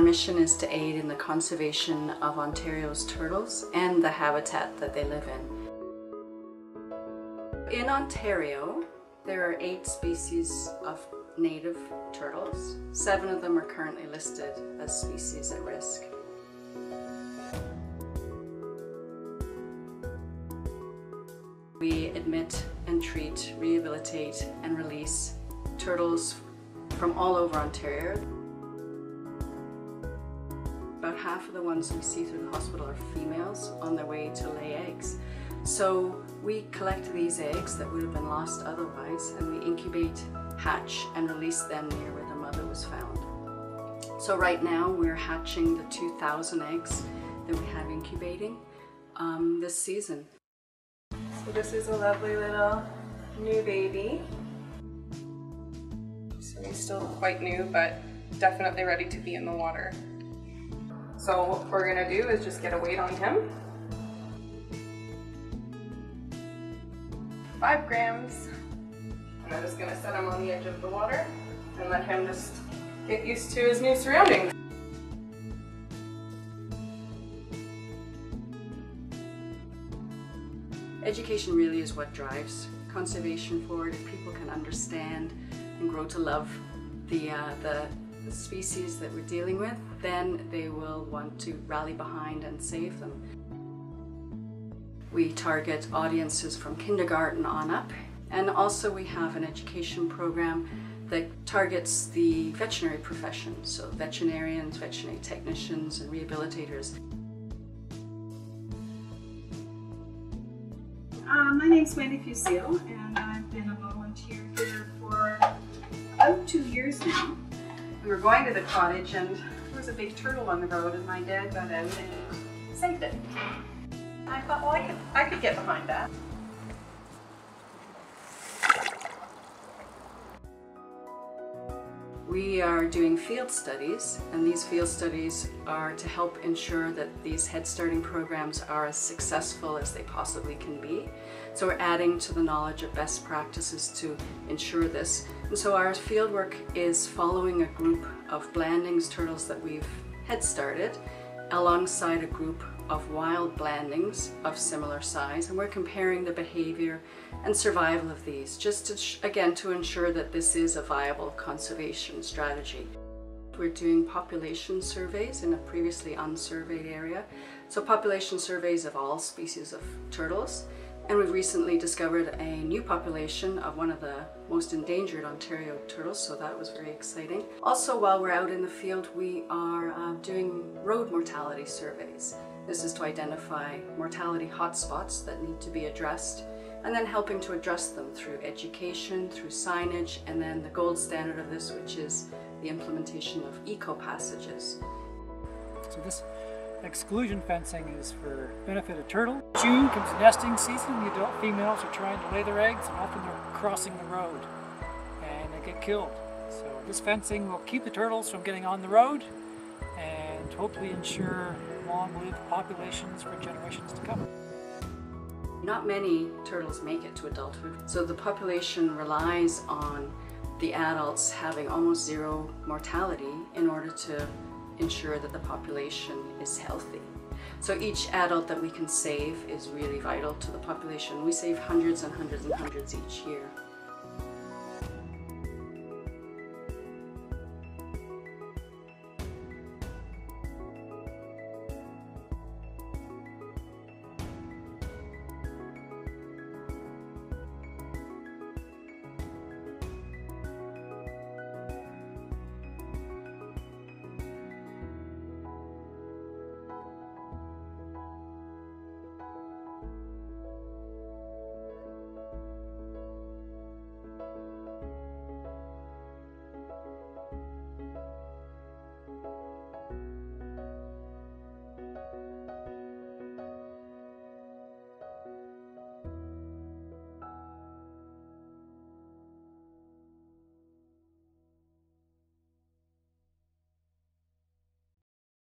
our mission is to aid in the conservation of Ontario's turtles and the habitat that they live in. In Ontario, there are eight species of native turtles. Seven of them are currently listed as species at risk. We admit and treat, rehabilitate and release turtles from all over Ontario. Half of the ones we see through the hospital are females on their way to lay eggs. So we collect these eggs that would have been lost otherwise and we incubate, hatch and release them near where the mother was found. So right now we're hatching the 2,000 eggs that we have incubating um, this season. So this is a lovely little new baby. So he's still quite new, but definitely ready to be in the water. So what we're gonna do is just get a weight on him. Five grams. And I'm just gonna set him on the edge of the water and let him just get used to his new surroundings. Education really is what drives conservation forward. If people can understand and grow to love the, uh, the, the species that we're dealing with, then they will want to rally behind and save them. We target audiences from kindergarten on up, and also we have an education program that targets the veterinary profession, so veterinarians, veterinary technicians, and rehabilitators. Um, my is Wendy Fusil, and I've been a volunteer here for about two years now. We were going to the cottage, and there was a big turtle on the road, and my dad got out and saved it. I thought, well, I could, I could get behind that. We are doing field studies, and these field studies are to help ensure that these head starting programs are as successful as they possibly can be. So we're adding to the knowledge of best practices to ensure this. And so our field work is following a group of Blandings turtles that we've head started alongside a group of wild blandings of similar size and we're comparing the behavior and survival of these just to again to ensure that this is a viable conservation strategy. We're doing population surveys in a previously unsurveyed area. So population surveys of all species of turtles and we've recently discovered a new population of one of the most endangered Ontario turtles, so that was very exciting. Also, while we're out in the field, we are uh, doing road mortality surveys. This is to identify mortality hotspots that need to be addressed and then helping to address them through education, through signage, and then the gold standard of this, which is the implementation of eco-passages. So this exclusion fencing is for benefit of turtle. June comes nesting season. The adult females are trying to lay their eggs and often they're crossing the road and they get killed. So this fencing will keep the turtles from getting on the road and hopefully ensure long-lived populations for generations to come. Not many turtles make it to adulthood, so the population relies on the adults having almost zero mortality in order to ensure that the population is healthy. So each adult that we can save is really vital to the population. We save hundreds and hundreds and hundreds each year.